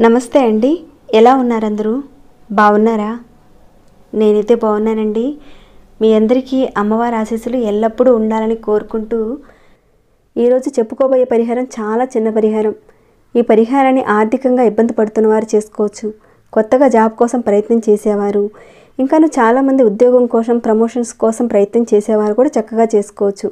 నమస్తే అండి. ఎలా ఉన్నారు అందరూ బాగున్నారా? నేనైతే బాగున్నానండి. మీ అందరికీ అమ్మవారి ఆశీస్సులు ఎల్లప్పుడూ ఉండాలని కోరుకుంటూ ఈరోజు చెప్పుకోబోయే పరిహారం చాలా చిన్న పరిహారం. ఈ పరిహారాన్ని ఆర్థికంగా ఇబ్బంది పడుతున్న వారు చేసుకోవచ్చు. కొత్తగా జాబ్ కోసం ప్రయత్నం చేసేవారు. ఇంకాను చాలామంది ఉద్యోగం కోసం ప్రమోషన్స్ కోసం ప్రయత్నం చేసేవారు కూడా చక్కగా చేసుకోవచ్చు.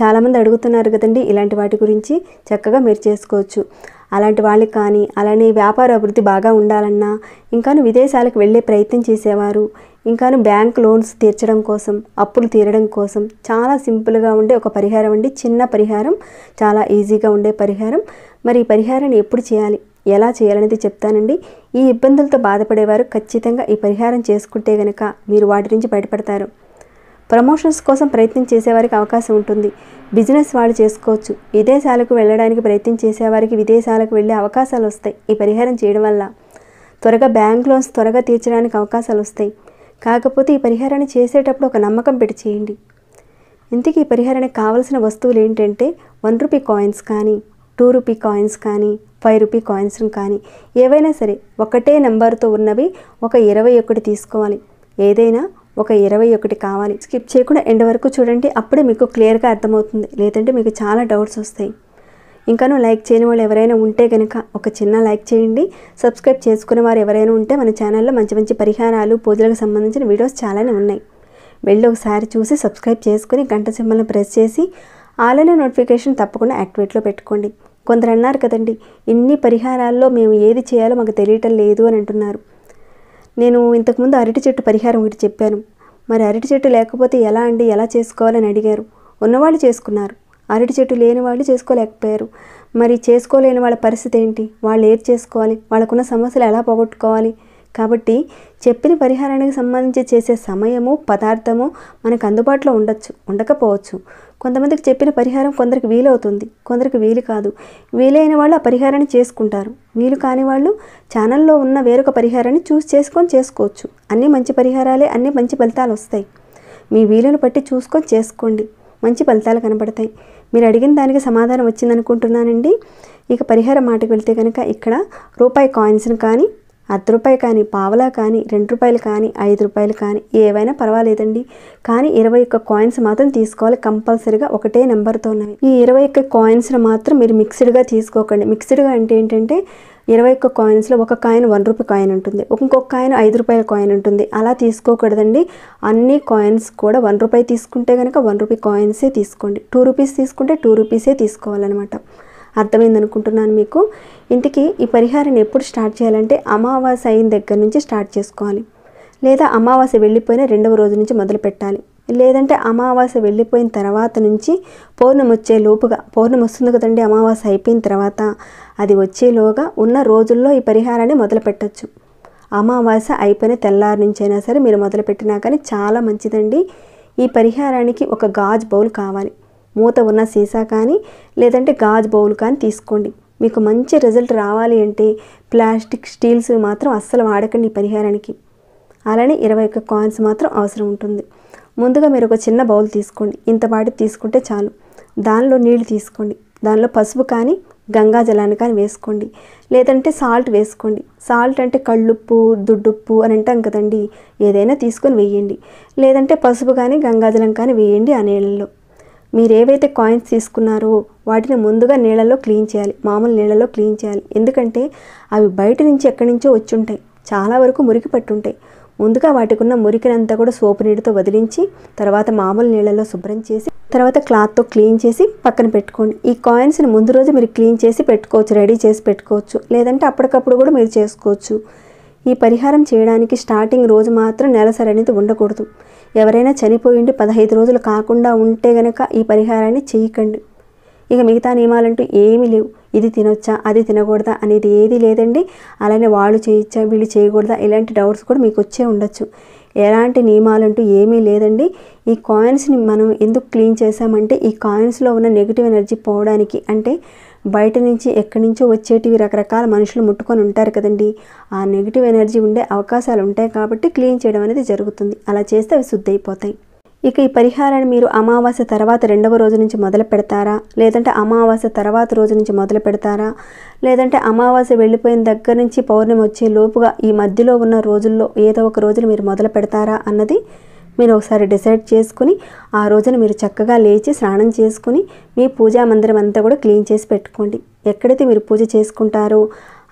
చాలామంది అడుగుతున్నారు కదండి ఇలాంటి వాటి గురించి చక్కగా మీరు చేసుకోవచ్చు. అలాంటి వాళ్ళకి కానీ అలానే వ్యాపార అభివృద్ధి బాగా ఉండాలన్నా ఇంకాను విదేశాలకు వెళ్ళే ప్రయత్నం చేసేవారు. ఇంకాను బ్యాంక్ లోన్స్ తీర్చడం కోసం అప్పులు తీరడం కోసం చాలా సింపుల్గా ఉండే ఒక పరిహారం అండి. చిన్న పరిహారం చాలా ఈజీగా ఉండే పరిహారం. మరి ఈ పరిహారాన్ని ఎప్పుడు చేయాలి? ఎలా చేయాలనేది చెప్తానండి. ఈ ఇబ్బందులతో బాధపడేవారు ఖచ్చితంగా ఈ పరిహారం చేసుకుంటే గనక మీరు వాటి నుంచి బయటపడతారు. ప్రమోషన్స్ కోసం ప్రయత్నం చేసేవారికి అవకాశం ఉంటుంది. బిజినెస్ వాళ్ళు చేసుకోవచ్చు. విదేశాలకు వెళ్ళడానికి ప్రయత్నం చేసేవారికి విదేశాలకు వెళ్ళే అవకాశాలు వస్తాయి ఈ పరిహారం చేయడం వల్ల. త్వరగా బ్యాంక్ లోన్స్ త్వరగా తీర్చడానికి అవకాశాలు వస్తాయి. కాకపోతే ఈ పరిహారాన్ని చేసేటప్పుడు ఒక నమ్మకం పెట్టి చేయండి. ఇంతకీ ఈ పరిహారానికి కావలసిన వస్తువులు ఏంటంటే వన్ రూపీ కాయిన్స్ కానీ టూ రూపీ కాయిన్స్ కానీ ఫైవ్ రూపీ కాయిన్స్ కానీ ఏవైనా సరే ఒకటే నెంబర్తో ఉన్నవి ఒక ఇరవై ఒకటి తీసుకోవాలి. ఏదైనా ఒక ఇరవై ఒకటి కావాలి. స్కిప్ చేయకుండా ఎండ్ వరకు చూడండి అప్పుడే మీకు క్లియర్గా అర్థమవుతుంది. లేదంటే మీకు చాలా డౌట్స్ వస్తాయి. ఇంకాను లైక్ చేయని వాళ్ళు ఎవరైనా ఉంటే కనుక ఒక చిన్న లైక్ చేయండి. సబ్స్క్రైబ్ చేసుకునే వారు ఎవరైనా ఉంటే మన ఛానల్లో మంచి మంచి పరిహారాలు పూజలకు సంబంధించిన వీడియోస్ చాలానే ఉన్నాయి. వెళ్ళి ఒకసారి చూసి సబ్స్క్రైబ్ చేసుకుని గంట సింబల్ని ప్రెస్ చేసి ఆలనే నోటిఫికేషన్ తప్పకుండా యాక్టివేట్లో పెట్టుకోండి. కొందరు అన్నారు కదండి ఇన్ని పరిహారాల్లో మేము ఏది చేయాలో మాకు తెలియటం లేదు అని అంటున్నారు. నేను ఇంతకుముందు అరటి చెట్టు పరిహారం ఒకటి చెప్పాను. మరి అరటి చెట్టు లేకపోతే ఎలా అండి? ఎలా చేసుకోవాలని అడిగారు. ఉన్నవాళ్ళు చేసుకున్నారు. అరటి చెట్టు లేని వాళ్ళు చేసుకోలేకపోయారు. మరి చేసుకోలేని వాళ్ళ పరిస్థితి ఏంటి? వాళ్ళు ఏది చేసుకోవాలి? వాళ్ళకున్న సమస్యలు ఎలా పోగొట్టుకోవాలి? కాబట్టి చెప్పిన పరిహారానికి సంబంధించి చేసే సమయము పదార్థము మనకు అందుబాటులో ఉండొచ్చు ఉండకపోవచ్చు. కొంతమందికి చెప్పిన పరిహారం కొందరికి వీలవుతుంది కొందరికి వీలు కాదు. వీలైన వాళ్ళు ఆ పరిహారాన్ని చేసుకుంటారు. వీలు కాని వాళ్ళు ఛానల్లో ఉన్న వేరొక పరిహారాన్ని చూస్ చేసుకొని చేసుకోవచ్చు. అన్నీ మంచి పరిహారాలే అన్నీ మంచి ఫలితాలు వస్తాయి. మీ వీలును బట్టి చూసుకొని చేసుకోండి. మంచి ఫలితాలు కనబడతాయి. మీరు అడిగిన దానికి సమాధానం వచ్చిందనుకుంటున్నానండి. ఇక పరిహారం మాటకు వెళ్తే కనుక ఇక్కడ రూపాయి కాయిన్స్ని కానీ అర్ధ రూపాయి కానీ పావలా కానీ రెండు రూపాయలు కానీ ఐదు రూపాయలు కానీ ఏవైనా పర్వాలేదండి. కానీ ఇరవై ఒక్క కాయిన్స్ మాత్రం తీసుకోవాలి కంపల్సరీగా ఒకటే నెంబర్తో ఉన్నవి. ఈ ఇరవై ఒక్క కాయిన్స్ను మాత్రం మీరు మిక్స్డ్గా తీసుకోకండి. మిక్స్డ్గా అంటే ఏంటంటే ఇరవై ఒక్క కాయిన్స్లో ఒక కాయిన్ వన్ రూపీ కాయిన్ ఉంటుంది. ఇంకొక కాయిన్ ఐదు రూపాయల కాయిన్ ఉంటుంది. అలా తీసుకోకూడదండి. అన్ని కాయిన్స్ కూడా వన్ రూపాయి తీసుకుంటే కనుక వన్ రూపీ కాయిన్సే తీసుకోండి. టూ రూపీస్ తీసుకుంటే టూ రూపీసే తీసుకోవాలన్నమాట. అర్థమైంది అనుకుంటున్నాను మీకు. ఇంతకీ ఈ పరిహారాన్ని ఎప్పుడు స్టార్ట్ చేయాలంటే అమావాస్య అయిన దగ్గర నుంచి స్టార్ట్ చేసుకోవాలి. లేదా అమావాస్య వెళ్ళిపోయిన రెండవ రోజు నుంచి మొదలు పెట్టాలి. లేదంటే అమావాస్య వెళ్ళిపోయిన తర్వాత నుంచి పౌర్ణమి వచ్చే లోపుగా పౌర్ణమి వస్తుంది కదండి అమావాస్య అయిపోయిన తర్వాత అది వచ్చేలోగా ఉన్న రోజుల్లో ఈ పరిహారాన్ని మొదలు పెట్టచ్చు. అమావాస్య అయిపోయిన తెల్లారి నుంచి అయినా సరే మీరు మొదలుపెట్టినా కానీ చాలా మంచిదండి. ఈ పరిహారానికి ఒక గాజు బౌల్ కావాలి. మూత ఉన్న సీసా కానీ లేదంటే గాజు బౌల్ కానీ తీసుకోండి. మీకు మంచి రిజల్ట్ రావాలి అంటే ప్లాస్టిక్ స్టీల్స్ మాత్రం అస్సలు వాడకండి పరిహారానికి. అలానే ఇరవై ఒక్క కాయిన్స్ మాత్రం అవసరం ఉంటుంది. ముందుగా మీరు ఒక చిన్న బౌల్ తీసుకోండి. ఇంతపాటి తీసుకుంటే చాలు. దానిలో నీళ్ళు తీసుకోండి. దానిలో పసుపు కానీ గంగా జలాన్ని కానీ వేసుకోండి. లేదంటే సాల్ట్ వేసుకోండి. సాల్ట్ అంటే కళ్ళుప్పు దుడ్డుప్పు అని అంటాం కదండి. ఏదైనా తీసుకొని వేయండి. లేదంటే పసుపు కానీ గంగాజలం కానీ వేయండి ఆ నీళ్ళల్లో మీరు ఏవైతే కాయిన్స్ తీసుకున్నారో వాటిని ముందుగా నీళ్ళలో క్లీన్ చేయాలి. మామూలు నీళ్ళలో క్లీన్ చేయాలి. ఎందుకంటే అవి బయట నుంచి ఎక్కడి నుంచో వచ్చి ఉంటాయి చాలా వరకు మురికి పట్టుంటాయి. ముందుగా వాటికి ఉన్న మురికినంతా కూడా సోపు నీటితో వదిలించి తర్వాత మామూలు నీళ్ళలో శుభ్రం చేసి తర్వాత క్లాత్తో క్లీన్ చేసి పక్కన పెట్టుకోండి. ఈ కాయిన్స్ని ముందు రోజు మీరు క్లీన్ చేసి పెట్టుకోవచ్చు రెడీ చేసి పెట్టుకోవచ్చు. లేదంటే అప్పటికప్పుడు కూడా మీరు చేసుకోవచ్చు. ఈ పరిహారం చేయడానికి స్టార్టింగ్ రోజు మాత్రం నెలసరి అనేది ఉండకూడదు. ఎవరైనా చనిపోయిండి పదహైదు రోజులు కాకుండా ఉంటే గనక ఈ పరిహారాన్ని చేయకండి. ఇక మిగతా నియమాలంటూ ఏమీ లేవు. ఇది తినొచ్చా? అది తినకూడదా? అనేది ఏది లేదండి. అలానే వాళ్ళు చేయొచ్చా వీళ్ళు చేయకూడదా? ఇలాంటి డౌట్స్ కూడా మీకు వచ్చే ఉండొచ్చు. ఎలాంటి నియమాలంటూ ఏమీ లేదండి. ఈ కాయిన్స్ని మనం ఎందుకు క్లీన్ చేసామంటే ఈ కాయిన్స్లో ఉన్న నెగిటివ్ ఎనర్జీ పోవడానికి అంటే బయట నుంచి ఎక్కడి నుంచో వచ్చేటివి రకరకాల మనుషులు ముట్టుకొని ఉంటారు కదండి. ఆ నెగిటివ్ ఎనర్జీ ఉండే అవకాశాలు ఉంటాయి కాబట్టి క్లీన్ చేయడం అనేది జరుగుతుంది. అలా చేస్తే అవి శుద్ధి అయిపోతాయి ఇక ఈ పరిహారాన్ని మీరు అమావాస్య తర్వాత రెండవ రోజు నుంచి మొదలు పెడతారా? లేదంటే అమావాస్య తర్వాత రోజు నుంచి మొదలు పెడతారా? లేదంటే అమావాస్య వెళ్ళిపోయిన దగ్గర నుంచి పౌర్ణమి వచ్చే లోపుగా ఈ మధ్యలో ఉన్న రోజుల్లో ఏదో ఒక రోజులు మీరు మొదలు పెడతారా అన్నది మీరు ఒకసారి డిసైడ్ చేసుకుని ఆ రోజున మీరు చక్కగా లేచి స్నానం చేసుకుని మీ పూజా మందిరం అంతా కూడా క్లీన్ చేసి పెట్టుకోండి. ఎక్కడైతే మీరు పూజ చేసుకుంటారో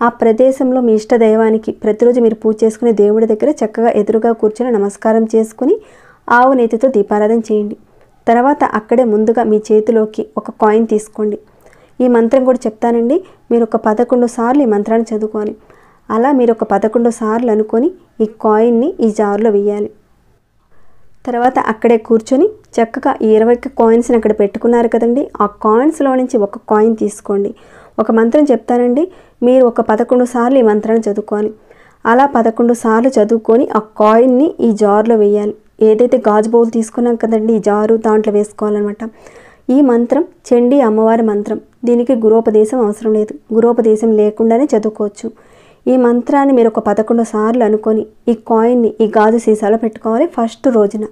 ఆ ప్రదేశంలో మీ ఇష్ట దైవానికి ప్రతిరోజు మీరు పూజ చేసుకునే దేవుడి దగ్గర చక్కగా ఎదురుగా కూర్చొని నమస్కారం చేసుకుని ఆవు నేతితో దీపారాధన చేయండి. తర్వాత అక్కడే ముందుగా మీ చేతిలోకి ఒక కాయిన్ తీసుకోండి. ఈ మంత్రం కూడా చెప్తానండి. మీరు ఒక పదకొండు సార్లు ఈ మంత్రాన్ని చదువుకోవాలి. అలా మీరు ఒక పదకొండు సార్లు అనుకొని ఈ కాయిన్ని ఈ జార్లో వేయాలి. తర్వాత అక్కడే కూర్చొని చక్కగా ఈ ఇరవై కాయిన్స్ని అక్కడ పెట్టుకున్నారు కదండి. ఆ కాయిన్స్లో నుంచి ఒక కాయిన్ తీసుకోండి. ఒక మంత్రం చెప్తానండి. మీరు ఒక పదకొండు సార్లు ఈ మంత్రాన్ని చదువుకోవాలి. అలా పదకొండు సార్లు చదువుకొని ఆ కాయిన్ని ఈ జార్లో వేయాలి. ఏదైతే గాజు బౌల్ తీసుకున్నాం కదండి ఈ జారు దాంట్లో వేసుకోవాలన్నమాట. ఈ మంత్రం చండీ అమ్మవారి మంత్రం. దీనికి గురోపదేశం అవసరం లేదు. గురోపదేశం లేకుండానే చదువుకోవచ్చు. ఈ మంత్రాన్ని మీరు ఒక పదకొండు సార్లు అనుకొని ఈ కాయిన్ని ఈ గాజు సీసాలో పెట్టుకోవాలి ఫస్ట్ రోజున.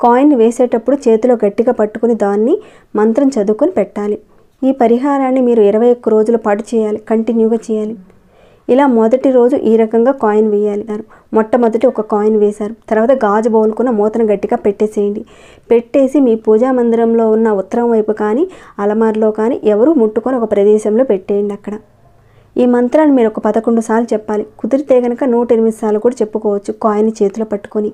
కాయిన్ వేసేటప్పుడు చేతిలో గట్టిగా పట్టుకుని దాన్ని మంత్రం చదువుకొని పెట్టాలి. ఈ పరిహారాన్ని మీరు ఇరవై ఒక్క రోజుల పాటు చేయాలి కంటిన్యూగా చేయాలి. ఇలా మొదటి రోజు ఈ రకంగా కాయిన్ వేయాలి గారు మొట్టమొదటి ఒక కాయిన్ వేశారు. తర్వాత గాజు బౌల్కున్న మూతను గట్టిగా పెట్టేసేయండి. పెట్టేసి మీ పూజా మందిరంలో ఉన్న ఉత్తరం వైపు కానీ అలమార్లో కానీ ఎవరు ముట్టుకొని ఒక ప్రదేశంలో పెట్టేయండి అక్కడ. ఈ మంత్రాన్ని మీరు ఒక పదకొండు సార్లు చెప్పాలి. కుదిరితే కనుక నూట ఎనిమిది సార్లు కూడా చెప్పుకోవచ్చు కాయిన్ చేతిలో పట్టుకొని.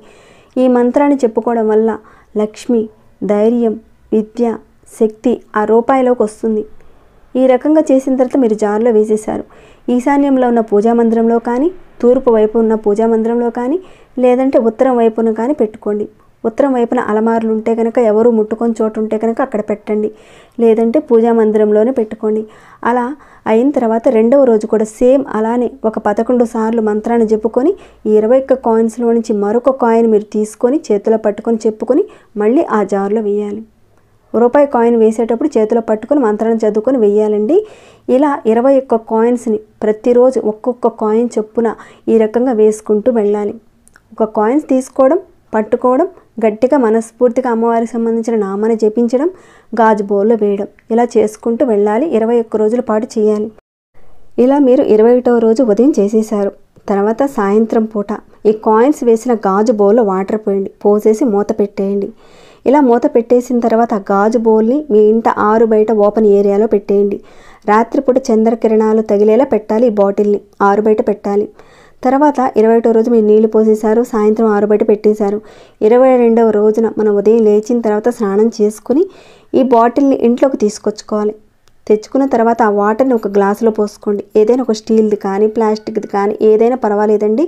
ఈ మంత్రాన్ని చెప్పుకోవడం వల్ల లక్ష్మి ధైర్యం విద్య శక్తి ఆ రూపాయిలోకి వస్తుంది. ఈ రకంగా చేసిన తర్వాత మీరు జార్లో వేసేశారు. ఈశాన్యంలో ఉన్న పూజా మందిరంలో కానీ తూర్పు వైపు ఉన్న పూజా మందిరంలో కానీ లేదంటే ఉత్తరం వైపున కానీ పెట్టుకోండి. ఉత్తరం వైపున అలమారులు ఉంటే కనుక ఎవరు ముట్టుకొని చోటు ఉంటే కనుక అక్కడ పెట్టండి. లేదంటే పూజా మందిరంలోనే పెట్టుకోండి. అలా అయిన తర్వాత రెండవ రోజు కూడా సేమ్ అలానే ఒక పదకొండు సార్లు మంత్రాన్ని చెప్పుకొని ఈ ఇరవై ఒక్క కాయిన్స్లో నుంచి మరొక కాయిన్ మీరు తీసుకొని చేతిలో పట్టుకొని చెప్పుకొని మళ్ళీ ఆ జార్లో వేయాలి. రూపాయి కాయిన్ వేసేటప్పుడు చేతిలో పట్టుకొని మంత్రాన్ని చదువుకొని వెయ్యాలండి ఇలా ఇరవై ఒక్క కాయిన్స్ని ప్రతిరోజు ఒక్కొక్క కాయిన్ చొప్పున ఈ రకంగా వేసుకుంటూ వెళ్ళాలి. ఒక కాయిన్స్ తీసుకోవడం పట్టుకోవడం గట్టిగా మనస్ఫూర్తిగా అమ్మవారికి సంబంధించిన నామాన్ని జపించడం గాజు బౌల్లో వేయడం. ఇలా చేసుకుంటూ వెళ్ళాలి. ఇరవై ఒక్క రోజుల పాటు చేయాలి. ఇలా మీరు ఇరవై ఒకటవ రోజు ఉదయం చేసేశారు. తర్వాత సాయంత్రం పూట ఈ కాయిన్స్ వేసిన గాజు బౌల్లో వాటర్ పోయండి. పోసేసి మూత పెట్టేయండి. ఇలా మూత పెట్టేసిన తర్వాత ఆ గాజు బౌల్ని మీ ఇంట ఆరు బయట ఓపెన్ ఏరియాలో పెట్టేయండి. రాత్రిపూట చంద్రకిరణాలు తగిలేలా పెట్టాలి ఈ బాటిల్ని. ఆరు బయట పెట్టాలి. తర్వాత ఇరవై ఒకటో రోజు మీరు నీళ్ళు పోసేశారు సాయంత్రం ఆరు బయట పెట్టేశారు. ఇరవై రెండవ రోజున మనం ఉదయం లేచిన తర్వాత స్నానం చేసుకుని ఈ బాటిల్ని ఇంట్లోకి తీసుకొచ్చుకోవాలి. తెచ్చుకున్న తర్వాత ఆ వాటర్ని ఒక గ్లాసులో పోసుకోండి. ఏదైనా ఒక స్టీల్ది కానీ ప్లాస్టిక్ది కానీ ఏదైనా పర్వాలేదండి.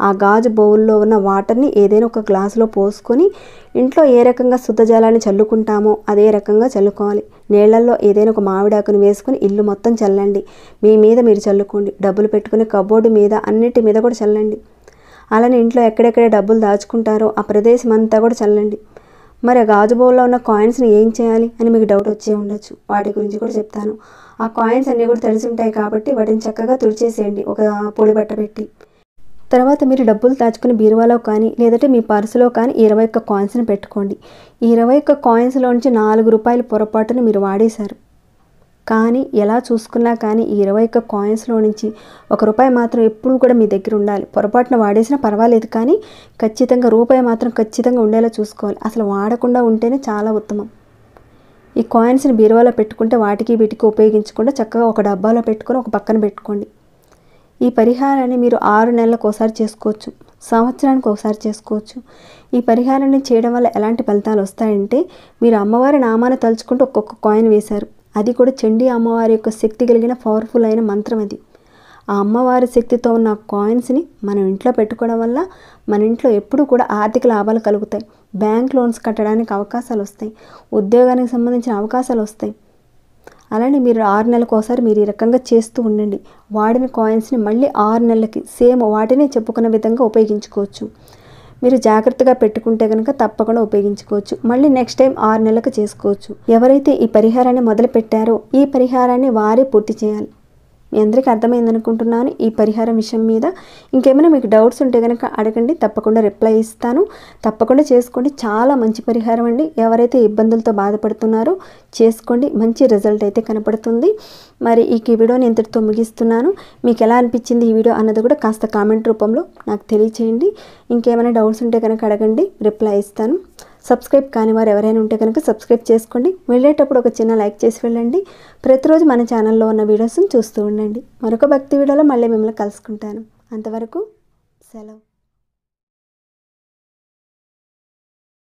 ఆ గాజు బౌల్లో ఉన్న వాటర్ని ఏదైనా ఒక గ్లాసులో పోసుకొని ఇంట్లో ఏ రకంగా శుద్ధ జలాన్ని చల్లుకుంటామో అదే రకంగా చల్లుకోవాలి. నీళ్ళల్లో ఏదైనా ఒక మామిడాకుని వేసుకుని ఇల్లు మొత్తం చల్లండి. మీ మీద మీరు చల్లుకోండి. డబ్బులు పెట్టుకుని కబోర్డు మీద అన్నిటి మీద కూడా చల్లండి. అలానే ఇంట్లో ఎక్కడెక్కడ డబ్బులు దాచుకుంటారో ఆ ప్రదేశం అంతా కూడా చల్లండి. మరి ఆ గాజు బౌల్లో ఉన్న కాయిన్స్ని ఏం చేయాలి అని మీకు డౌట్ వచ్చే ఉండొచ్చు. వాటి గురించి కూడా చెప్తాను. ఆ కాయిన్స్ అన్నీ కూడా తెలిసి ఉంటాయి కాబట్టి వాటిని చక్కగా తుడిచేసేయండి. ఒక పొడి బట్ట పెట్టి. తర్వాత మీరు డబ్బులు దాచుకుని బీరువాలో కానీ లేదంటే మీ పర్సులో కానీ ఇరవై ఒక్క కాయిన్స్ని పెట్టుకోండి. ఈ ఇరవై ఒక్క కాయిన్స్లో నుంచి నాలుగు రూపాయల పొరపాటును మీరు వాడేశారు. కానీ ఎలా చూసుకున్నా కానీ ఈ ఇరవై ఒక్క కాయిన్స్లో నుంచి ఒక రూపాయి మాత్రం ఎప్పుడూ కూడా మీ దగ్గర ఉండాలి. పొరపాటున వాడేసినా పర్వాలేదు కానీ ఖచ్చితంగా రూపాయి మాత్రం ఖచ్చితంగా ఉండేలా చూసుకోవాలి. అసలు వాడకుండా ఉంటేనే చాలా ఉత్తమం. ఈ కాయిన్స్ని బీరువాలో పెట్టుకుంటే వాటికి వీటికి ఉపయోగించకుండా చక్కగా ఒక డబ్బాలో పెట్టుకొని ఒక పక్కన పెట్టుకోండి. ఈ పరిహారాన్ని మీరు ఆరు నెలలకు ఒకసారి చేసుకోవచ్చు సంవత్సరానికి ఒకసారి చేసుకోవచ్చు. ఈ పరిహారాన్ని చేయడం వల్ల ఎలాంటి ఫలితాలు వస్తాయంటే మీరు అమ్మవారి నామాన్ని తలుచుకుంటూ ఒక్కొక్క కాయిన్ వేశారు. అది కూడా చండీ అమ్మవారి యొక్క శక్తి కలిగిన పవర్ఫుల్ అయిన మంత్రం అది. ఆ అమ్మవారి శక్తితో ఉన్న కాయిన్స్ని మనం ఇంట్లో పెట్టుకోవడం వల్ల మన ఇంట్లో ఎప్పుడూ కూడా ఆర్థిక లాభాలు కలుగుతాయి. బ్యాంక్ లోన్స్ కట్టడానికి అవకాశాలు వస్తాయి. ఉద్యోగానికి సంబంధించిన అవకాశాలు వస్తాయి. అలానే మీరు ఆరు నెలలకు ఒకసారి మీరు ఈ రకంగా చేస్తూ ఉండండి. వాడిన కాయిన్స్ని మళ్ళీ ఆరు నెలలకి సేమ్ వాటినే చెప్పుకున్న విధంగా ఉపయోగించుకోవచ్చు. మీరు జాగ్రత్తగా పెట్టుకుంటే కనుక తప్పకుండా ఉపయోగించుకోవచ్చు. మళ్ళీ నెక్స్ట్ టైం ఆరు నెలలకు చేసుకోవచ్చు. ఎవరైతే ఈ పరిహారాన్ని మొదలు పెట్టారో ఈ పరిహారాన్ని వారే పూర్తి చేయాలి. మీ అందరికీ అర్థమైంది అనుకుంటున్నాను. ఈ పరిహారం విషయం మీద ఇంకేమైనా మీకు డౌట్స్ ఉంటే కనుక అడగండి తప్పకుండా రిప్లై ఇస్తాను. తప్పకుండా చేసుకోండి. చాలా మంచి పరిహారం అండి. ఎవరైతే ఇబ్బందులతో బాధపడుతున్నారో చేసుకోండి. మంచి రిజల్ట్ అయితే కనపడుతుంది. మరి ఈ వీడియోని ఇంతటితో ముగిస్తున్నాను. మీకు ఎలా అనిపించింది ఈ వీడియో అన్నది కూడా కాస్త కామెంట్ రూపంలో నాకు తెలియచేయండి. ఇంకేమైనా డౌట్స్ ఉంటే కనుక అడగండి రిప్లై ఇస్తాను. సబ్స్క్రైబ్ కాని వారు ఎవరైనా ఉంటే కనుక సబ్స్క్రైబ్ చేసుకోండి. వెళ్ళేటప్పుడు ఒక చిన్న లైక్ చేసి వెళ్ళండి. ప్రతిరోజు మన ఛానల్లో ఉన్న వీడియోస్ని చూస్తూ ఉండండి. మరొక భక్తి వీడియోలో మళ్ళీ మిమ్మల్ని కలుసుకుంటాను. అంతవరకు సెలవు.